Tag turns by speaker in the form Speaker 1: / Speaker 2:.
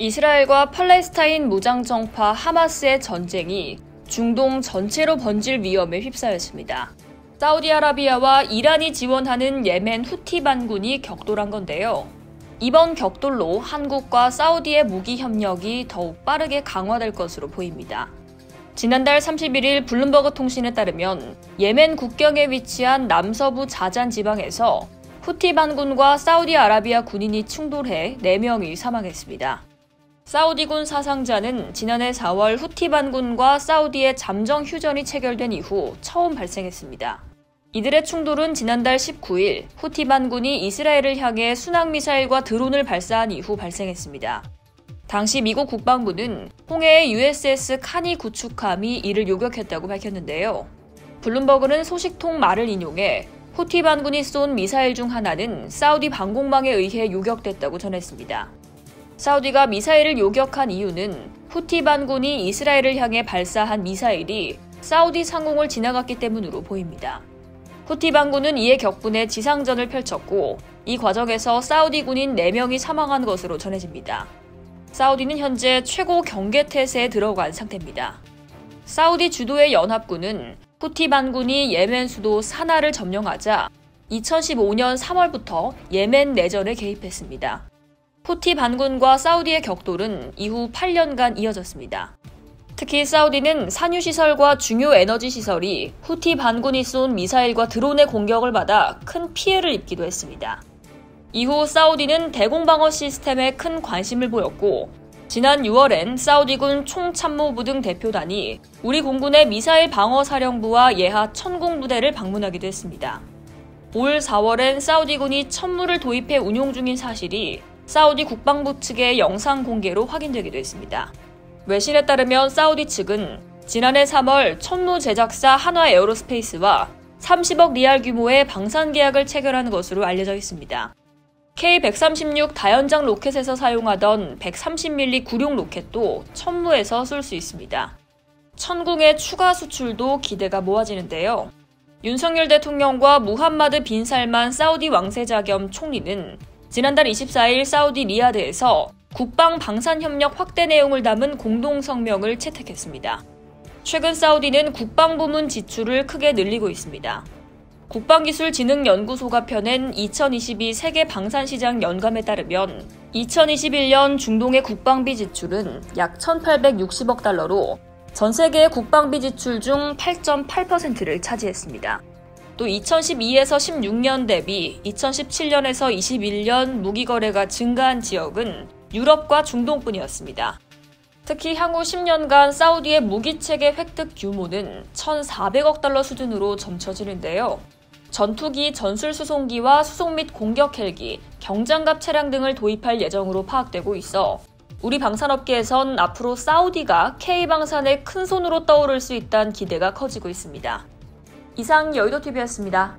Speaker 1: 이스라엘과 팔레스타인 무장정파 하마스의 전쟁이 중동 전체로 번질 위험에 휩싸였습니다. 사우디아라비아와 이란이 지원하는 예멘 후티 반군이 격돌한 건데요. 이번 격돌로 한국과 사우디의 무기 협력이 더욱 빠르게 강화될 것으로 보입니다. 지난달 31일 블룸버그 통신에 따르면 예멘 국경에 위치한 남서부 자잔 지방에서 후티 반군과 사우디아라비아 군인이 충돌해 4명이 사망했습니다. 사우디군 사상자는 지난해 4월 후티 반군과 사우디의 잠정 휴전이 체결된 이후 처음 발생했습니다. 이들의 충돌은 지난달 19일 후티 반군이 이스라엘을 향해 순항미사일과 드론을 발사한 이후 발생했습니다. 당시 미국 국방부는 홍해의 USS 카니 구축함이 이를 요격했다고 밝혔는데요. 블룸버그는 소식통 말을 인용해 후티 반군이 쏜 미사일 중 하나는 사우디 방공망에 의해 요격됐다고 전했습니다. 사우디가 미사일을 요격한 이유는 후티 반군이 이스라엘을 향해 발사한 미사일이 사우디 상공을 지나갔기 때문으로 보입니다. 후티 반군은 이에 격분해 지상전을 펼쳤고 이 과정에서 사우디 군인 4명이 사망한 것으로 전해집니다. 사우디는 현재 최고 경계태세에 들어간 상태입니다. 사우디 주도의 연합군은 후티 반군이 예멘 수도 사나를 점령하자 2015년 3월부터 예멘 내전에 개입했습니다. 후티 반군과 사우디의 격돌은 이후 8년간 이어졌습니다. 특히 사우디는 산유시설과 중요 에너지 시설이 후티 반군이 쏜 미사일과 드론의 공격을 받아 큰 피해를 입기도 했습니다. 이후 사우디는 대공방어 시스템에 큰 관심을 보였고 지난 6월엔 사우디군 총참모부 등 대표단이 우리 공군의 미사일 방어 사령부와 예하 천공부대를 방문하기도 했습니다. 올 4월엔 사우디군이 천무를 도입해 운용 중인 사실이 사우디 국방부 측의 영상 공개로 확인되기도 했습니다. 외신에 따르면 사우디 측은 지난해 3월 천무 제작사 한화 에어로스페이스와 30억 리알 규모의 방산 계약을 체결한 것으로 알려져 있습니다. K-136 다연장 로켓에서 사용하던 130mm 구룡 로켓도 천무에서 쏠 수 있습니다. 천궁의 추가 수출도 기대가 모아지는데요. 윤석열 대통령과 무함마드 빈 살만 사우디 왕세자 겸 총리는 지난달 24일 사우디 리야드에서 국방 방산 협력 확대 내용을 담은 공동 성명을 채택했습니다. 최근 사우디는 국방 부문 지출을 크게 늘리고 있습니다. 국방기술진흥연구소가 펴낸 2022 세계 방산시장 연감에 따르면 2021년 중동의 국방비 지출은 약 1,860억 달러로 전 세계의 국방비 지출 중 8.8%를 차지했습니다. 또 2012에서 16년 대비 2017년에서 21년 무기 거래가 증가한 지역은 유럽과 중동뿐이었습니다. 특히 향후 10년간 사우디의 무기 체계 획득 규모는 1,400억 달러 수준으로 점쳐지는데요. 전투기, 전술 수송기와 수송 및 공격 헬기, 경장갑 차량 등을 도입할 예정으로 파악되고 있어 우리 방산업계에선 앞으로 사우디가 K방산의 큰 손으로 떠오를 수 있다는 기대가 커지고 있습니다. 이상 여의도TV였습니다.